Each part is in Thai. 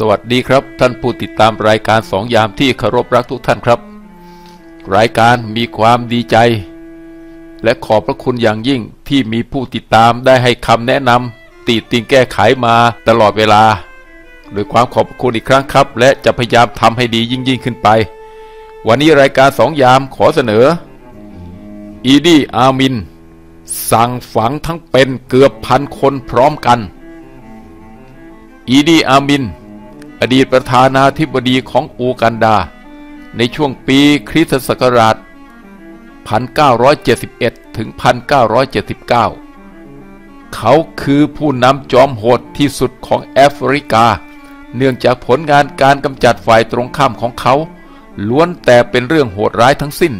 สวัสดีครับ ท่านผู้ติดตามรายการสองยามที่เคารพรักทุกท่านครับ รายการมีความดีใจ และขอบพระคุณอย่างยิ่งที่มีผู้ติดตามได้ให้คำแนะนำติติงแก้ไขมาตลอดเวลาโดยความขอบพระคุณอีกครั้งครับ และจะพยายามทำให้ดียิ่งยิ่งขึ้นไป วันนี้รายการสองยามขอเสนอ อีดีอามิน สั่งฝังทั้งเป็นเกือบพันคนพร้อมกันอีดีอามิน อดีตประธานาธิบดีของอูกันดา ในช่วงปีคริสตศักราช 1971 ถึง 1979 เขาคือผู้นำจอมโหดที่สุดของแอฟริกา เนื่องจากผลงานการกำจัดฝ่ายตรงข้ามของเขา ล้วนแต่เป็นเรื่องโหดร้ายทั้งสิ้น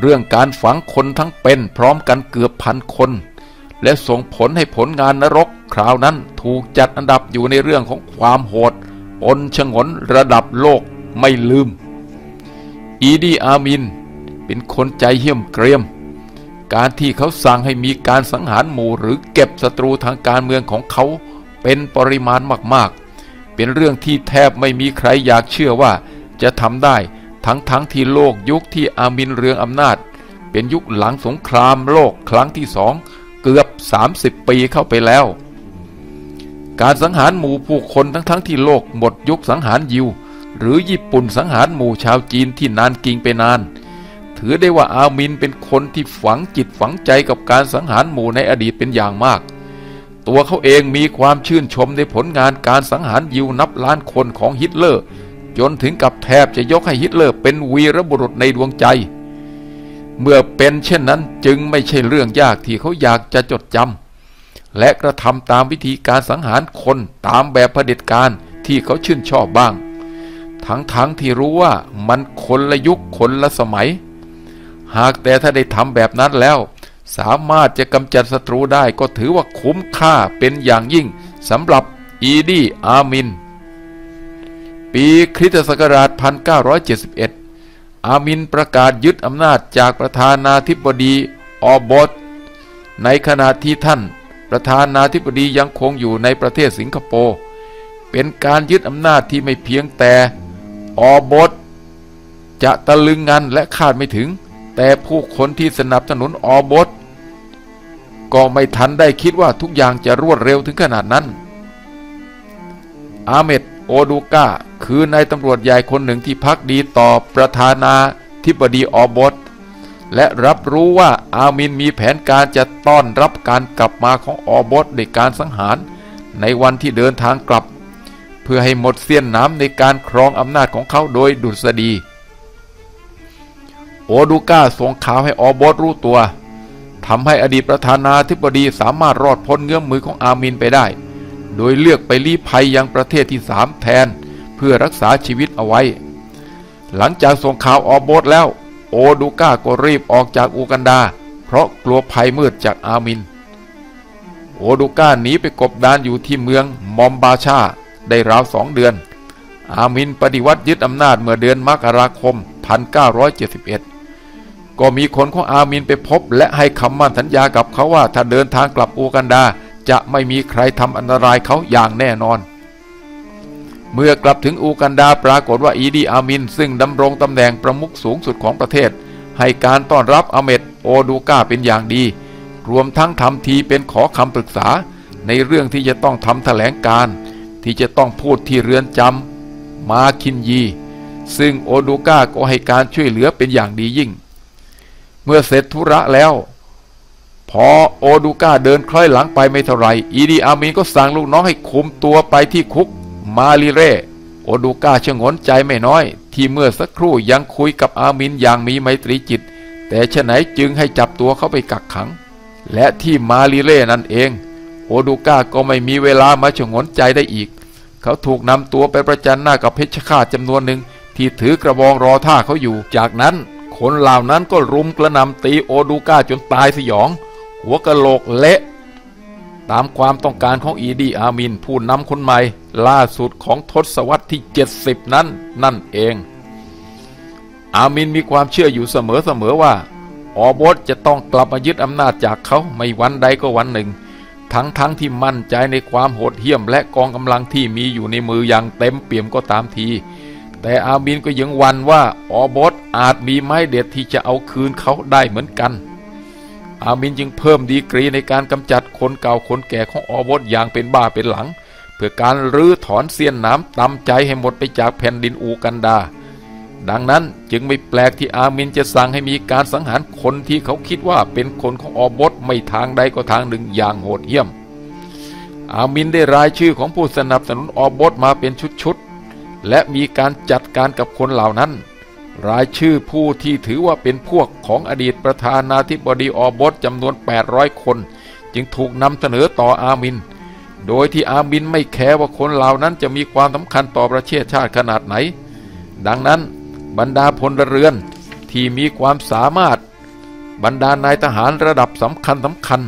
เรื่องการฝังคนทั้งเป็นพร้อมกันเกือบพันคน และส่งผลให้ผลงานนรกคราวนั้นถูกจัดอันดับอยู่ในเรื่องของความโหด อนชงนระดับโลกไม่ลืม อีดีอามิน เป็นคนใจเหี้ยมเกรียม การที่เขาสั่งให้มีการสังหารหมู่หรือเก็บศัตรูทางการเมืองของเขาเป็นปริมาณมากๆ เป็นเรื่องที่แทบไม่มีใครอยากเชื่อว่าจะทำได้ทั้งๆทที่โลกยุคที่อามินเรืองอำนาจ เป็นยุคหลังสงครามโลกครั้งที่สองเกือบ 30 ปีเข้าไปแล้ว การสังหารหมู่ผู้คนทั้งๆทที่โลกหมดยุคสังหารยิว หรือญี่ปุ่นสังหารหมู่ชาวจีนที่นานกิงไปนาน ถือได้ว่าอามินเป็นคนที่ฝังจิตฝังใจกับการสังหารหมู่ในอดีตเป็นอย่างมาก ตัวเขาเองมีความชื่นชมในผลงานการสังหารยิวนับล้านคนของฮิตเลอร์ จนถึงกับแทบจะยกให้ฮิตเลอร์เป็นวีรบุรุษในดวงใจ เมื่อเป็นเช่นนั้นจึงไม่ใช่เรื่องยากที่เขาอยากจะจดจำ และกระทำตามวิธีการสังหารคนตามแบบเผด็จการที่เขาชื่นชอบบ้าง ทั้งๆทที่รู้ว่ามันคนละยุคคนละสมัย หากแต่ถ้าได้ทำแบบนั้นแล้ว สามารถจะกำจัดศัตรูได้ก็ถือว่าคุ้มค่าเป็นอย่างยิ่งสำหรับอีดีอามิน ปีคริสตศักราช 1971 อามินประกาศยึดอำนาจจากประธานาธิบดีออบอตในขณะที่ท่าน ประธานาธิบดียังคงอยู่ในประเทศสิงคโปร์เป็นการยึดอำนาจที่ไม่เพียงแต่ออบอตจะตะลึงงันและคาดไม่ถึง แต่ผู้คนที่สนับสนุนออบอตก็ไม่ทันได้คิดว่าทุกอย่างจะรวดเร็วถึงขนาดนั้น อาเมดโอดูก้าคือนายตำรวจใหญ่คนหนึ่งที่พักดีต่อประธานาธิบดีออบอต และรับรู้ว่าอามินมีแผนการจะต้อนรับการกลับมาของออบอตในการสังหาร ในวันที่เดินทางกลับ เพื่อให้หมดเสี้ยนน้ำในการครองอำนาจของเขาโดยดุษฎี โอดูกาส่งข่าวให้ออบอตรู้ตัวทำให้อดีตประธานาธิบดีสามารถรอดพ้นเงื้อมมือของอามินไปได้ โดยเลือกไปลี้ภัยยังประเทศที่สามแทน เพื่อรักษาชีวิตเอาไว้ หลังจากส่งข่าวออบอตแล้ว โอดูก้าก็รีบออกจากอูกันดา เพราะกลัวภัยมืดจากอามิน โอดูก้าหนีไปกบดานอยู่ที่เมืองมอมบาชา ได้ราวสองเดือน อามินปฏิวัติยึดอำนาจเมื่อเดือนมกราคม 1971 ก็มีคนของอามินไปพบ และให้คำมั่นสัญญากับเขาว่าถ้าเดินทางกลับอูกันดา จะไม่มีใครทำอันตรายเขาอย่างแน่นอน เมื่อกลับถึงอูกันดาปรากฏว่าอีดีอามิน ซึ่งดำรงตำแหน่งประมุขสูงสุดของประเทศ ให้การต้อนรับอเมดโอดูกาเป็นอย่างดี รวมทั้งทำทีเป็นขอคำปรึกษา ในเรื่องที่จะต้องทำแถลงการ ที่จะต้องพูดที่เรือนจำมาคินยี ซึ่งโอดูกาก็ให้การช่วยเหลือเป็นอย่างดียิ่ง เมื่อเสร็จธุระแล้ว พอโอดูกาเดินคล้อยหลังไปไม่เท่าไรอีดีอามินก็สั่งลูกน้องให้คุมตัวไปที่คุก มาลิเร่โอดูก้าชงนใจไม่น้อย ที่เมื่อสักครู่ยังคุยกับอามินอย่างมีไมตรีจิต แต่ฉะไหนจึงให้จับตัวเขาไปกักขัง และที่มาลิเร่นั่นเอง โอดูก้าก็ไม่มีเวลามาชงนใจได้อีก เขาถูกนำตัวไปประจันหน้ากับเพชฌฆาตจำนวนหนึ่งที่ถือกระบองรอท่าเขาอยู่ จากนั้นคนเหล่านั้นก็รุมกระนำตีโอดูก้าจนตายสยอง หัวกะโหลกเละ ตามความต้องการของอีดีอามินผู้นำคนใหม่ ล่าสุดของทศวรรษที่ 70 นั้นนั่นเอง อามินมีความเชื่ออยู่เสมอๆว่า ออบอสจะต้องกลับมายึดอำนาจจากเขาไม่วันใดก็วันหนึ่ง ทั้งทั้งที่มั่นใจในความโหดเหี้ยมและกองกำลังที่มีอยู่ในมืออย่างเต็มเปี่ยมก็ตามทีแต่อาบินก็ยังวันว่าออบอสอาจมีไม้เด็ดที่จะเอาคืนเขาได้เหมือนกัน อามินจึงเพิ่มดีกรีในการกำจัดคนเก่าคนแก่ของออบอสอย่างเป็นบ้าเป็นหลัง เพื่อการรื้อถอนเสี้ยนน้ำตำใจให้หมดไปจากแผ่นดินอูกันดา ดังนั้นจึงไม่แปลกที่อามินจะสั่งให้มีการสังหารคนที่เขาคิดว่าเป็นคนของออบอสไม่ทางใดก็ทางหนึ่งอย่างโหดเหี้ยม อามินได้รายชื่อของผู้สนับสนุนออบอสมาเป็นชุดๆและมีการจัดการกับคนเหล่านั้น รายชื่อผู้ที่ถือว่าเป็นพวกของอดีตประธานาธิบดีออบอสจำนวน 800 คน จึงถูกนำเสนอต่ออามิน โดยที่อามินไม่แคร์ว่าคนเหล่านั้นจะมีความสำคัญต่อประเทศชาติขนาดไหน ดังนั้นบรรดาพลเรือนที่มีความสามารถ บรรดานายทหารระดับสำคัญสำคัญ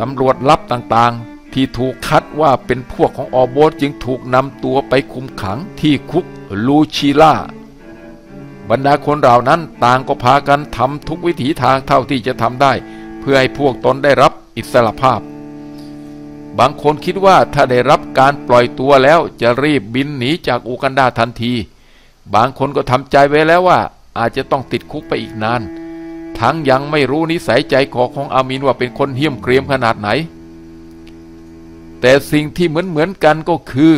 ตำรวจลับต่างๆ ที่ถูกคัดว่าเป็นพวกของออบอสจึงถูกนำตัวไปคุมขังที่คุกลูชิล่า บรรดาคนเหล่านั้นต่างก็พากันทำทุกวิถีทางเท่าที่จะทำได้ เพื่อให้พวกตนได้รับอิสรภาพ บางคนคิดว่าถ้าได้รับการปล่อยตัวแล้วจะรีบบินหนีจากอูกันดาทันที บางคนก็ทำใจไว้แล้วว่าอาจจะต้องติดคุกไปอีกนาน ทั้งยังไม่รู้นิสัยใจคอของอามินว่าเป็นคนเหี้ยมเกรียมขนาดไหน แต่สิ่งที่เหมือนเหมือนกันก็คือ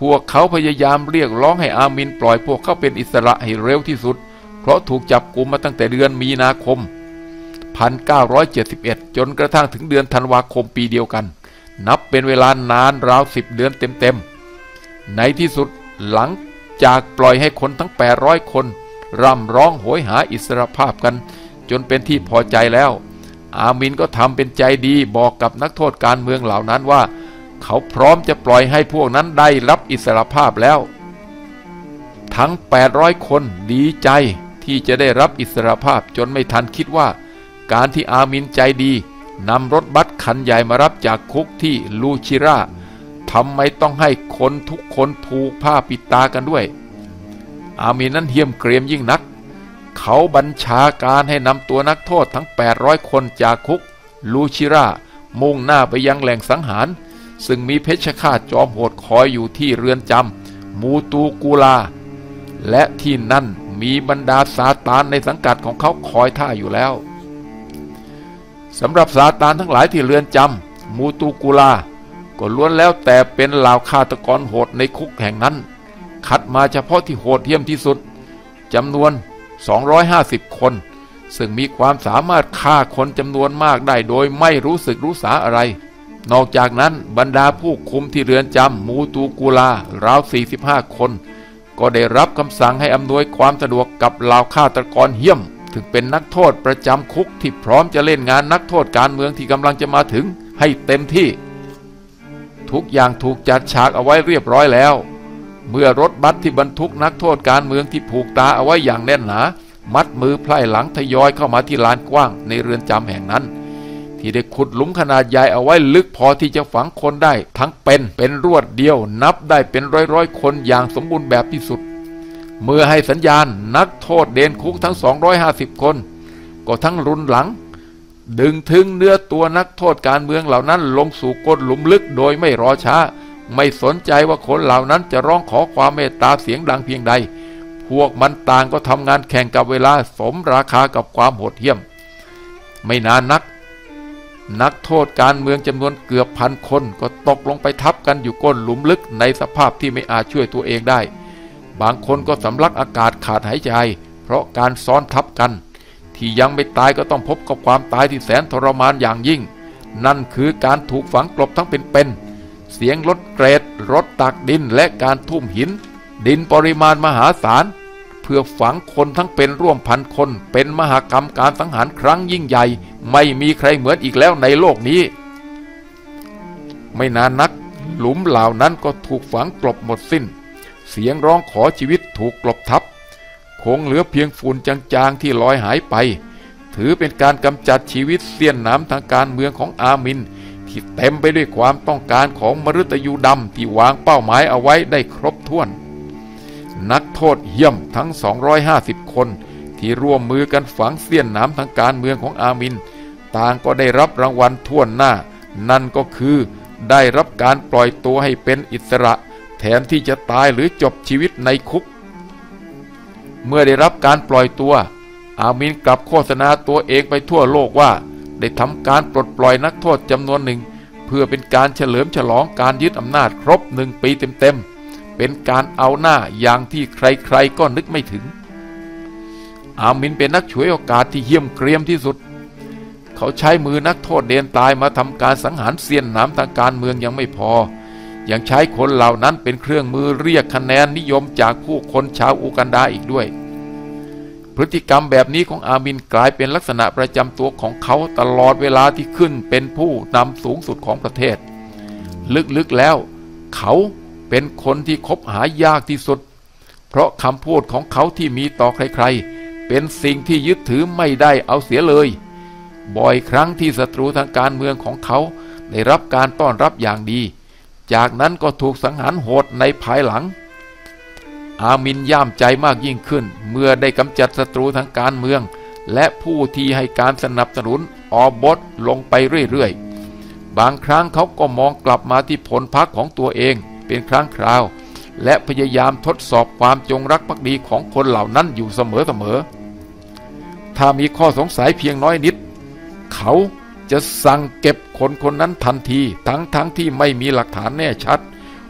พวกเขาพยายามเรียกร้องให้อามินปล่อยพวกเขาเป็นอิสระให้เร็วที่สุด เพราะถูกจับกุมมาตั้งแต่เดือนมีนาคม 1971 จนกระทั่งถึงเดือนธันวาคมปีเดียวกัน นับเป็นเวลานานราวสิบเดือนเต็มๆ ในที่สุดหลังจากปล่อยให้คนทั้ง 800 คน ร่ำร้องโหยหาอิสรภาพกัน จนเป็นที่พอใจแล้ว อามินก็ทำเป็นใจดีบอกกับนักโทษการเมืองเหล่านั้นว่า เขาพร้อมจะปล่อยให้พวกนั้นได้รับอิสรภาพแล้ว ทั้ง 800 คนดีใจที่จะได้รับอิสรภาพจนไม่ทันคิดว่า การที่อามินใจดีนำรถบัสคันใหญ่มารับจากคุกที่ลูชิราทำไมต้องให้คนทุกคนผูกผ้าปิดตากันด้วย อามินนั้นเหี้ยมเกรียมยิ่งนัก เขาบัญชาการให้นำตัวนักโทษทั้ง 800 คนจากคุก ลูชิรามุ่งหน้าไปยังแหล่งสังหาร ซึ่งมีเพชฌฆาตจอมโหดคอยอยู่ที่เรือนจำมูตูกูลา และที่นั่นมีบรรดาซาตานในสังกัดของเขาคอยท่าอยู่แล้วสำหรับซาตานทั้งหลายที่เรือนจำมูตูกูลา ก็ล้วนแล้วแต่เป็นเหล่าฆาตกรโหดในคุกแห่งนั้น คัดมาเฉพาะที่โหดเยี่ยมที่สุดจำนวน 250 คน ซึ่งมีความสามารถฆ่าคนจำนวนมากได้โดยไม่รู้สึกรู้สาอะไร นอกจากนั้นบรรดาผู้คุมที่เรือนจำมูตูกูลาราว 45 คน ก็ได้รับคำสั่งให้อำนวยความสะดวกกับล่าฆาตกรเหี้ยม ถึงเป็นนักโทษประจำคุกที่พร้อมจะเล่นงานนักโทษการเมืองที่กำลังจะมาถึงให้เต็มที่ ทุกอย่างถูกจัดฉากเอาไว้เรียบร้อยแล้ว เมื่อรถบัสที่บรรทุกนักโทษการเมืองที่ผูกตาเอาไว้อย่างแน่นหนา มัดมือไพร่หลังทยอยเข้ามาที่ลานกว้างในเรือนจำแห่งนั้น ที่ได้ขุดหลุมขนาดใหญ่เอาไว้ลึกพอที่จะฝังคนได้ ทั้งเป็นเป็นรวดเดียว นับได้เป็นร้อยร้อยๆ คนอย่างสมบูรณ์แบบที่สุด เมื่อให้สัญญาณนักโทษเดนคุกทั้ง 250 คน ก็ทั้งรุนหลัง ดึงถึงเนื้อตัวนักโทษการเมืองเหล่านั้นลงสู่ก้นหลุมลึกโดยไม่รอช้า ไม่สนใจว่าคนเหล่านั้นจะร้องขอความเมตตาเสียงดังเพียงใด พวกมันต่างก็ทำงานแข่งกับเวลาสมราคากับความโหดเหี้ยม ไม่นานนัก นักโทษการเมืองจำนวนเกือบพันคนก็ตกลงไปทับกันอยู่ก้นหลุมลึกในสภาพที่ไม่อาจช่วยตัวเองได้ บางคนก็สำลักอากาศขาดหายใจ เพราะการซ้อนทับกัน ที่ยังไม่ตายก็ต้องพบกับความตายที่แสนทรมานอย่างยิ่ง นั่นคือการถูกฝังกลบทั้งเป็นๆเสียงรถเกรดรถตักดินและการทุ่มหิน ดินปริมาณมหาศาล เพื่อฝังคนทั้งเป็นร่วมพันคน เป็นมหากรรมการสังหารครั้งยิ่งใหญ่ ไม่มีใครเหมือนอีกแล้วในโลกนี้ ไม่นานนัก หลุมเหล่านั้นก็ถูกฝังกลบหมดสิ้น เสียงร้องขอชีวิตถูกกลบทับ คงเหลือเพียงฝุ่นจางๆที่ลอยหายไป ถือเป็นการกำจัดชีวิตเสี้ยนน้ำทางการเมืองของอามินที่เต็มไปด้วยความต้องการของมฤตยูดำที่วางเป้าหมายเอาไว้ได้ครบถ้วน นักโทษเยี่ยมทั้ง 250 คน ที่ร่วมมือกันฝังเสี้ยนน้ำทางการเมืองของอามิน ต่างก็ได้รับรางวัลทั่วหน้า นั่นก็คือได้รับการปล่อยตัวให้เป็นอิสระ แทนที่จะตายหรือจบชีวิตในคุก เมื่อได้รับการปล่อยตัว อามินกลับโฆษณาตัวเองไปทั่วโลกว่า ได้ทำการปลดปล่อยนักโทษจำนวนหนึ่ง เพื่อเป็นการเฉลิมฉลองการยึดอำนาจครบหนึ่งปีเต็มๆ เป็นการเอาหน้าอย่างที่ใครๆก็นึกไม่ถึง อามินเป็นนักฉวยโอกาสที่เยี่ยมเกรียมที่สุด เขาใช้มือนักโทษเดนตายมาทำการสังหารเสียนหนามทางการเมืองยังไม่พอ ยังใช้คนเหล่านั้นเป็นเครื่องมือเรียกคะแนนนิยมจากผู้คนชาวอูกันดาอีกด้วย พฤติกรรมแบบนี้ของอามินกลายเป็นลักษณะประจำตัวของเขาตลอดเวลาที่ขึ้นเป็นผู้นำสูงสุดของประเทศ ลึกๆแล้ว เขา เป็นคนที่คบหายากที่สุด เพราะคำพูดของเขาที่มีต่อใครๆ เป็นสิ่งที่ยึดถือไม่ได้เอาเสียเลย บ่อยครั้งที่ศัตรูทางการเมืองของเขาได้รับการต้อนรับอย่างดี จากนั้นก็ถูกสังหารโหดในภายหลัง อามินย่ามใจมากยิ่งขึ้น เมื่อได้กำจัดศัตรูทางการเมือง และผู้ที่ให้การสนับสนุนออบดลงไปเรื่อยๆ บางครั้งเขาก็มองกลับมาที่ผลพักของตัวเอง เป็นครั้งคราว และพยายามทดสอบความจงรักภักดีของคนเหล่านั้นอยู่เสมอๆถ้ามีข้อสงสัยเพียงน้อยนิด เขาจะสั่งเก็บคนคนนั้นทันที ทั้งทั้งที่ไม่มีหลักฐานแน่ชัด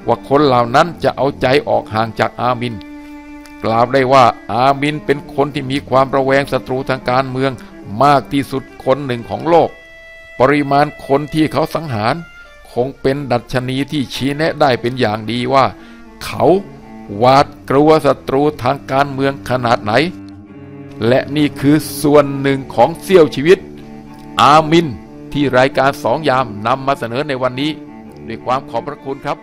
ว่าคนเหล่านั้นจะเอาใจออกห่างจากอามิน กล่าวได้ว่าอามินเป็นคนที่มีความระแวงศัตรูทางการเมืองมากที่สุดคนหนึ่งของโลก ปริมาณคนที่เขาสังหาร คงเป็นดัชนีที่ชี้แนะได้เป็นอย่างดีว่า เขาหวาดกลัวศัตรูทางการเมืองขนาดไหน และนี่คือส่วนหนึ่งของเสี้ยวชีวิต อามินที่รายการสองยามนำมาเสนอในวันนี้ ด้วยความขอบพระคุณครับ